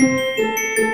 Música